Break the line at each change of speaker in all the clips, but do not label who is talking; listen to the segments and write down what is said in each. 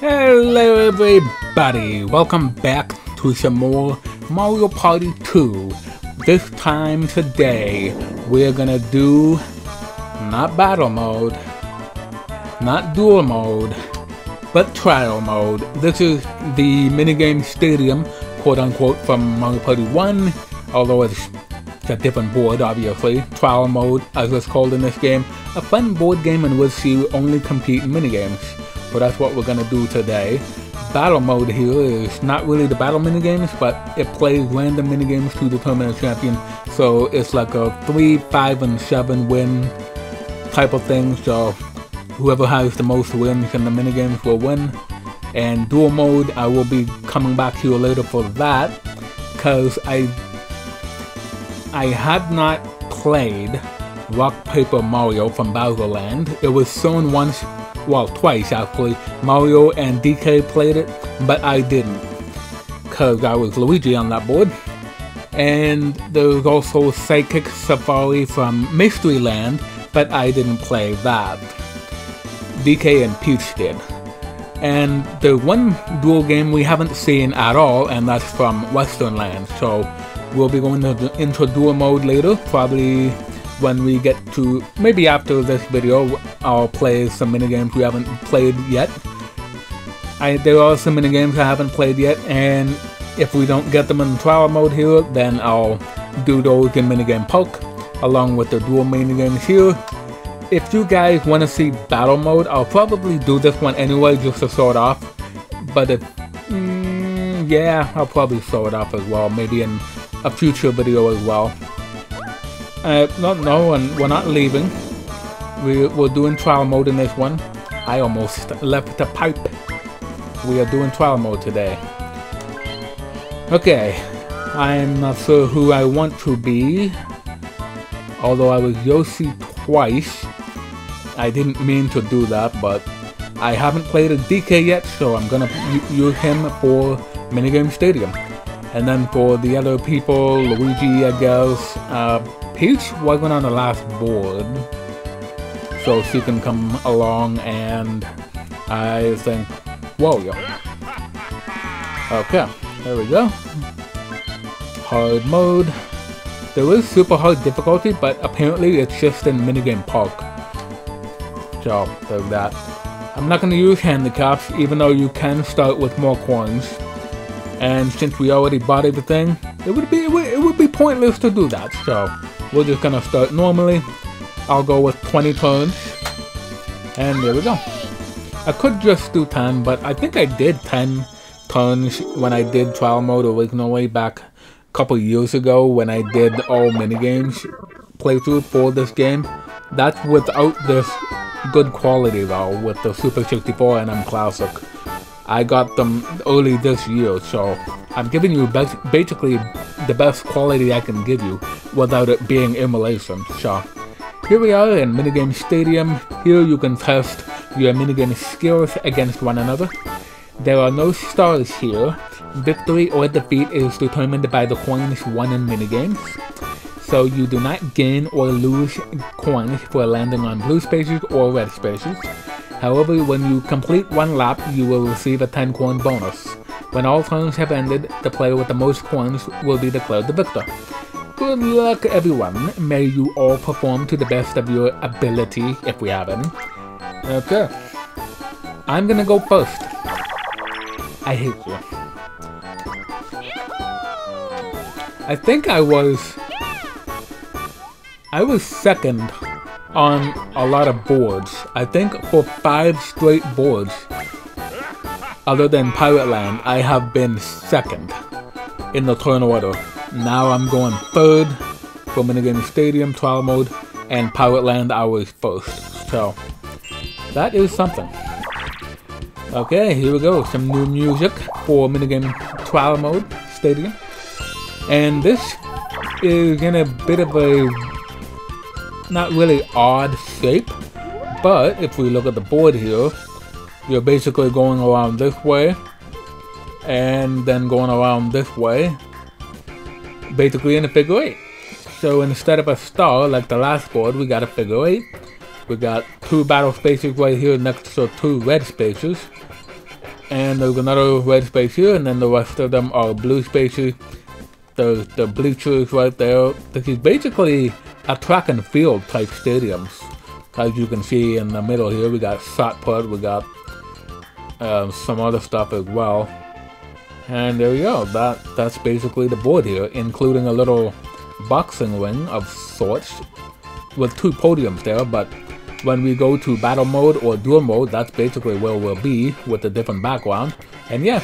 Hello everybody, welcome back to some more Mario Party 2. This time today, we're gonna do not battle mode, not duel mode, but trial mode. This is the minigame stadium, quote unquote, from Mario Party 1, although it's a different board, obviously. Trial mode, as it's called in this game, a fun board game in which you only compete in minigames. So that's what we're gonna do today. Battle mode here is not really the battle minigames, but it plays random minigames to determine a champion. So it's like a 3, 5, and 7 win type of thing. So whoever has the most wins in the minigames will win. And duel mode, I will be coming back to you later for that, because I I had not played Rock Paper Mario from Bowser Land. It was shown once, well twice actually. Mario and DK played it, but I didn't. Cause I was Luigi on that board. And there was also Psychic Safari from Mystery Land, but I didn't play that. DK and Peach did. And the one duel game we haven't seen at all, and that's from Western Land. So we'll be going into duel mode later, probably when we get to, maybe after this video, I'll play some minigames we haven't played yet. I, there are some minigames I haven't played yet, and if we don't get them in trial mode here, then I'll do those in minigame poke, along with the duel minigames here. If you guys want to see battle mode, I'll probably do this one anyway just to sort off. But if, mm, yeah, I'll probably sort it off as well, maybe in a future video as well. Uh, no, no, and we're not leaving. We, we're doing trial mode in this one. I almost left the pipe. We are doing trial mode today. Okay, I'm not sure who I want to be. Although I was Yoshi twice. I didn't mean to do that, but I haven't played a DK yet, so I'm gonna use him for Minigame Stadium. And then for the other people, Luigi, I guess, uh, Peach wasn't on the last board, so she can come along and I think Wario. Okay, there we go. Hard mode. There is super hard difficulty, but apparently it's just in minigame park. So, there's that. I'm not going to use handicaps, even though you can start with more coins. And since we already bought everything, it would be it would, it would be pointless to do that. So, we're just gonna start normally. I'll go with 20 turns. And there we go. I could just do 10, but I think I did 10 turns when I did trial mode originally back a couple years ago when I did all minigames playthrough for this game. That's without this good quality though, with the Super 64 NM Classic. I got them early this year, so I'm giving you basically the best quality I can give you without it being emulation. So here we are in Minigame Stadium. Here you can test your minigame skills against one another. There are no stars here. Victory or defeat is determined by the coins won in minigames. So you do not gain or lose coins for landing on blue spaces or red spaces. However, when you complete one lap, you will receive a 10 coin bonus. When all turns have ended, the player with the most coins will be declared the victor. Good luck everyone, may you all perform to the best of your ability, if we have any. Okay. I'm gonna go first. I hate you. I think I was... I was second on a lot of boards. I think for five straight boards, other than Pirate Land, I have been second in the turn order. Now I'm going third for Minigame Stadium Trial Mode, and Pirate Land I was first. So, that is something. Okay, here we go. Some new music for Minigame Trial Mode Stadium. And this is in a bit of a not really odd shape, but if we look at the board here, you're basically going around this way, and then going around this way, basically in a figure eight. So instead of a star like the last board, we got a figure eight. We got two battle spaces right here next to two red spaces. and there's another red space here, and then the rest of them are blue spaces. The the bleachers right there. This is basically a track and field type stadiums. As you can see in the middle here, we got shot put, we got uh, some other stuff as well. And there we go. That that's basically the board here, including a little boxing ring of sorts with two podiums there, but when we go to battle mode or duel mode, that's basically where we'll be with a different background. And yeah,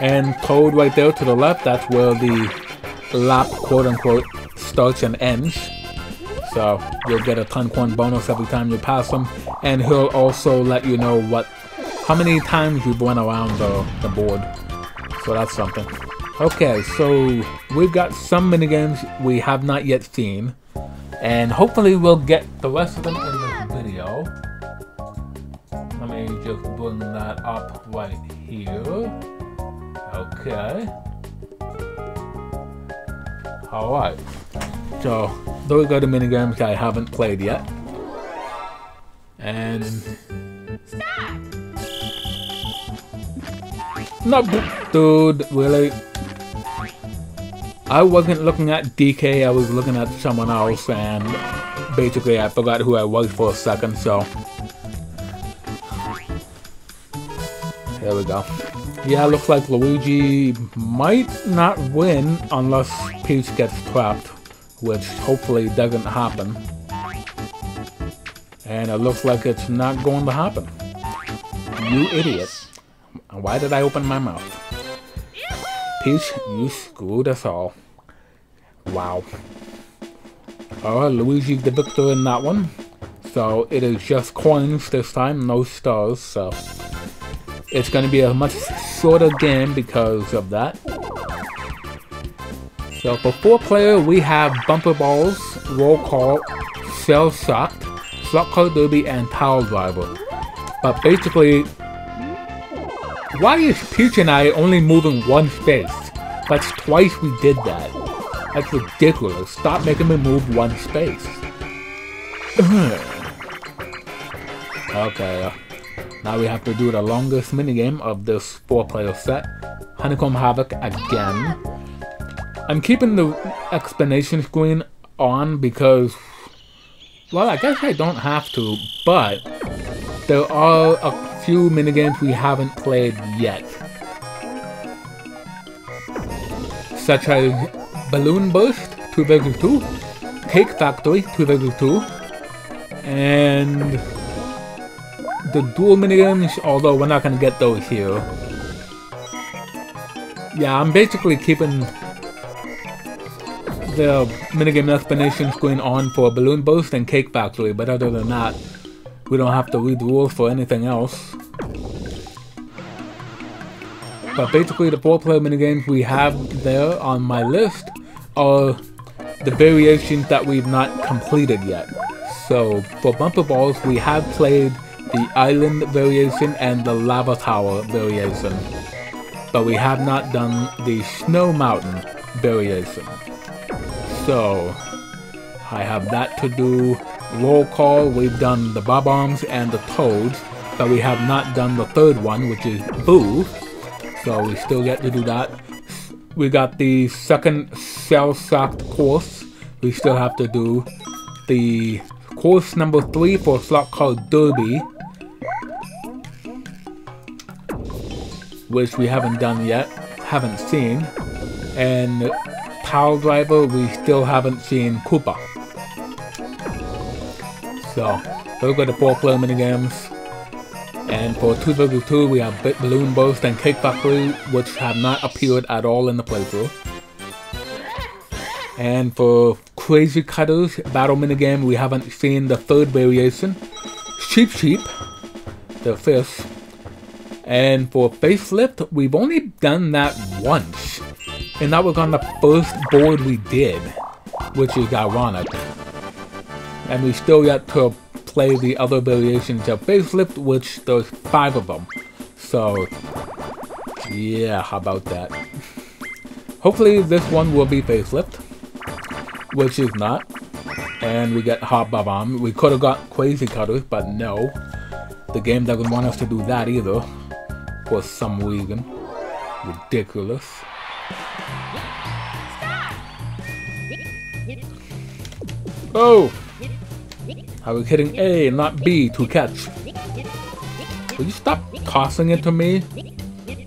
and Toad right there to the left, that's where the lap quote unquote starts and ends. So you'll get a ton coin bonus every time you pass him, and he'll also let you know what how many times you've went around the, the board. So that's something. Okay, so we've got some minigames we have not yet seen, and hopefully we'll get the rest of them in this video. Let me just bring that up right here. Okay. Alright. So, those are the minigames I haven't played yet. And... Stop! No, dude, really? I wasn't looking at DK, I was looking at someone else, and basically I forgot who I was for a second, so... There we go. Yeah, looks like Luigi might not win unless Peach gets trapped, which hopefully doesn't happen. And it looks like it's not going to happen. You idiot. Why did I open my mouth? Peach, you screwed us all. Wow. Oh, Luigi the victor in that one. So it is just coins this time, no stars, so... It's going to be a much shorter game because of that. So for four player, we have Bumper Balls, Roll Call, Shell Shocked, Slot Derby, and Tile Driver. But basically, why is Peach and I only moving one space? That's twice we did that. That's ridiculous. Stop making me move one space. okay. Uh, now we have to do the longest minigame of this four-player set. Honeycomb Havoc again. I'm keeping the explanation screen on because, well, I guess I don't have to, but there are a few minigames we haven't played yet. Such as Balloon Burst 2 vs 2, Cake Factory 2 vs 2, and the duel minigames, although we're not going to get those here. Yeah, I'm basically keeping the minigame explanations going on for Balloon Burst and Cake Factory, but other than that, we don't have to read the rules for anything else. But basically the four player minigames we have there on my list are the variations that we've not completed yet. So for Bumper Balls we have played the island variation and the lava tower variation. But we have not done the snow mountain variation. So, I have that to do. Roll call, we've done the bob-ombs and the toads, but we have not done the third one, which is Boo. So we still get to do that. We got the second shell-shocked course. We still have to do the course number three for a Slot Car Derby. which we haven't done yet, haven't seen. And Tile Driver, we still haven't seen Koopa. So, those are the four player minigames. And for 2 vs 2, we have Balloon Burst and Cake Factory, which have not appeared at all in the playthrough. And for Crazy Cutters battle minigame, we haven't seen the third variation. Cheep Cheep, the fifth, and for facelift, we've only done that once. And that was on the first board we did, which is ironic. And we still yet to play the other variations of facelift, which there's five of them. So, yeah, how about that? Hopefully this one will be facelift, which is not. And we get Hot Bob-omb. We could have got Crazy Cutters, but no. The game doesn't want us to do that either for some reason. Ridiculous. Oh! I was hitting A and not B to catch. Will you stop tossing it to me?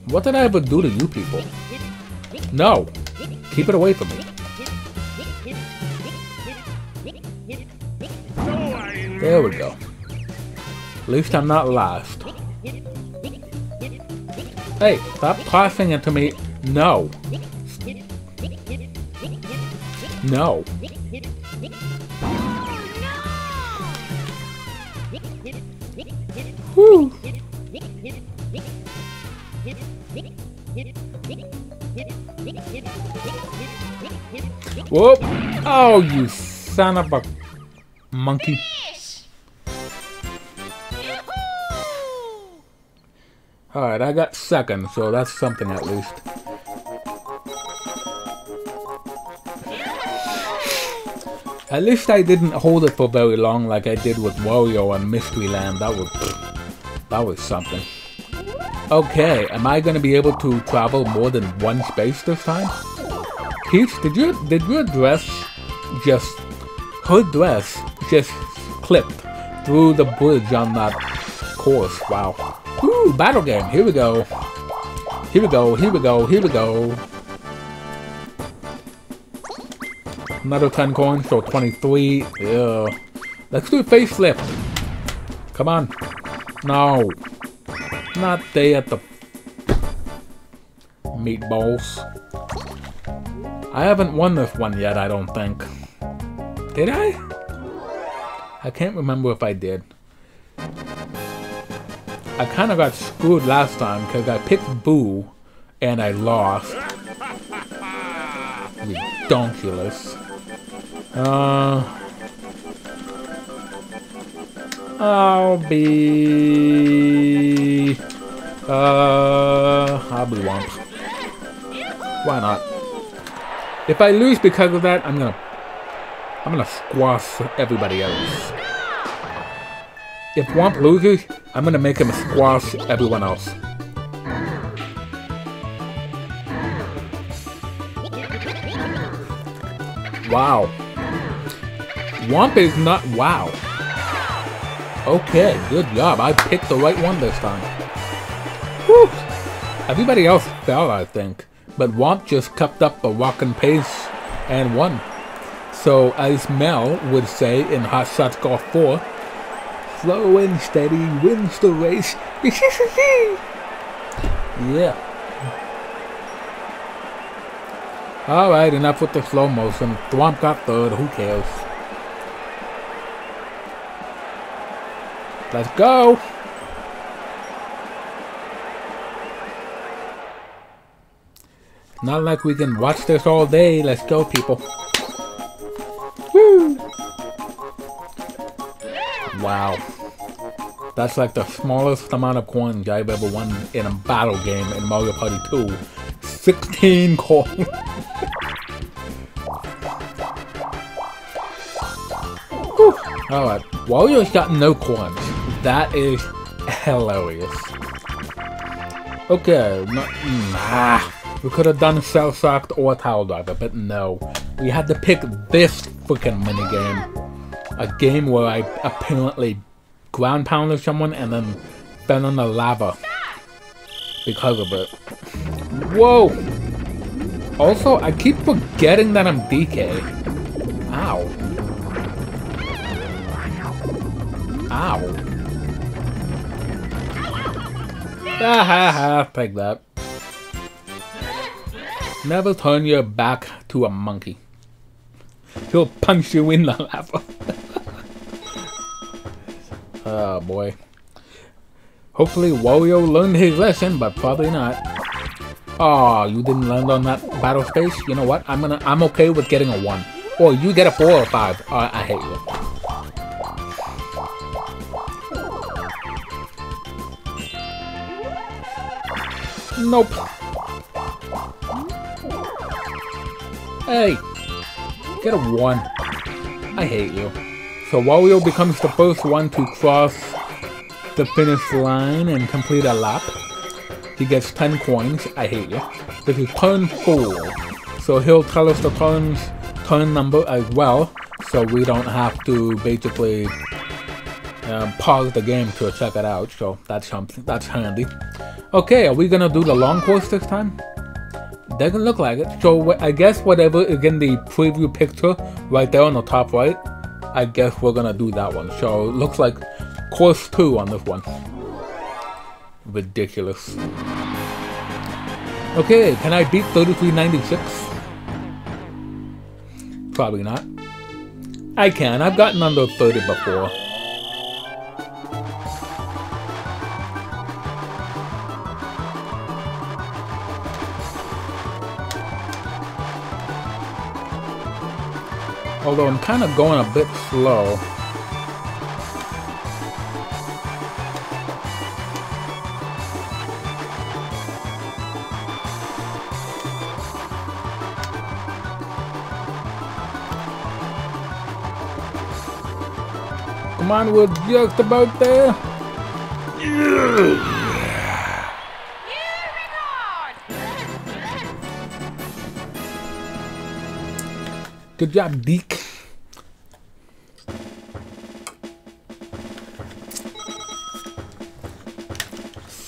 What did I ever do to you people? No! Keep it away from me. There we go. At least I'm not lost. Hey, stop tossing it to me. No. No. Whoop! Oh, you son of a monkey. Alright, I got second, so that's something at least. At least I didn't hold it for very long like I did with Wario and Mystery Land. That was... That was something. Okay, am I gonna be able to travel more than one space this time? Peach, did you did your dress just her dress just clipped through the bridge on that course? Wow. Ooh, battle game. Here we go. Here we go. Here we go. Here we go. Another 10 coins, so 23. Yeah. Let's do a facelift. Come on. No. Not they at the meatballs. I haven't won this one yet, I don't think. Did I? I can't remember if I did. I kind of got screwed last time because I picked Boo and I lost. Redonkulous. Uh, I'll be... Uh, I'll Womp. Why not? If I lose because of that, I'm gonna... I'm gonna squash everybody else. If Womp loses, I'm gonna make him squash everyone else. Wow. Womp is not wow. Okay, good job. I picked the right one this time. Whew. Everybody else fell, I think. But Womp just kept up a rockin' pace and won. So, as Mel would say in Hot Shots Golf 4, slow and steady wins the race. yeah. Alright, enough with the slow motion. Thwomp got third, who cares? Let's go! Not like we can watch this all day. Let's go, people. Woo! Wow. That's like the smallest amount of coins I've ever won in a battle game in Mario Party 2. 16 coins. Alright, Wario's got no coins. That is hilarious. Okay, no, nah. Mm, we could have done Shell Shocked or Tower Driver, but no. We had to pick this freaking minigame. A game where I apparently ground pounded someone and then fell in the lava because of it. Whoa! Also, I keep forgetting that I'm DK. Ow. Ow. Ha ha ha, take that. Never turn your back to a monkey. He'll punch you in the lava. oh boy. Hopefully Wario learned his lesson, but probably not. Oh, you didn't land on that battle space? You know what? I'm gonna I'm okay with getting a one. Or you get a four or five. Uh, I hate you. Nope. Hey! Get a 1. I hate you. So Wario becomes the first one to cross the finish line and complete a lap. he gets 10 coins. I hate you. This is turn 4. So he'll tell us the turns, turn number as well. So we don't have to basically um, pause the game to check it out. So that's something, that's handy. Okay, are we gonna do the long course this time? Doesn't look like it. So I guess whatever is in the preview picture right there on the top right, I guess we're gonna do that one. So it looks like course 2 on this one. Ridiculous. Okay, can I beat 3396? Probably not. I can, I've gotten under 30 before. Although I'm kind of going a bit slow. Come on, we're just about there. Yeah. Good job, Deke.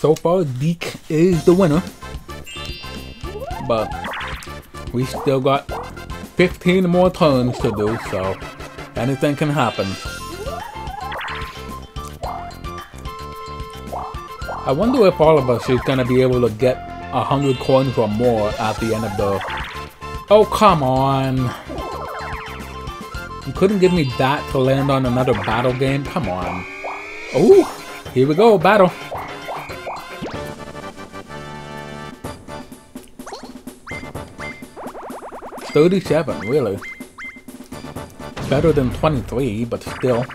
So far, Deke is the winner. But we still got 15 more turns to do, so anything can happen. I wonder if all of us is gonna be able to get a hundred coins or more at the end of the... Oh, come on! You couldn't give me that to land on another battle game? Come on. Oh, here we go, battle. Thirty-seven, really. Better than twenty-three, but still.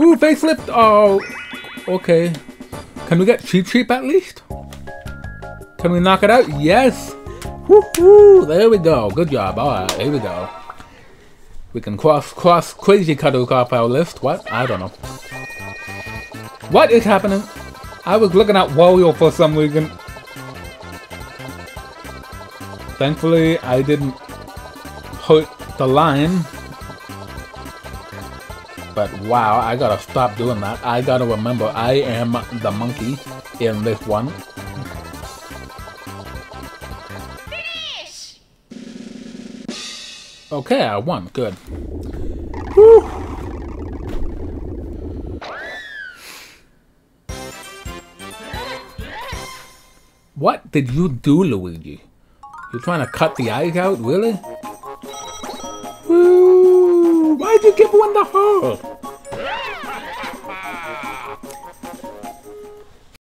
Ooh, facelift! Oh, okay. Can we get Cheep Cheep at least? Can we knock it out? Yes! Woohoo! There we go. Good job. Alright, here we go. We can cross cross Crazy Cutter off our list. What? I don't know. What is happening? I was looking at Wario for some reason. Thankfully, I didn't hurt the line. But wow, I gotta stop doing that. I gotta remember I am the monkey in this one. Finish! Okay, I won. Good. Whew. What did you do, Luigi? You're trying to cut the eyes out, really? Give one the heart?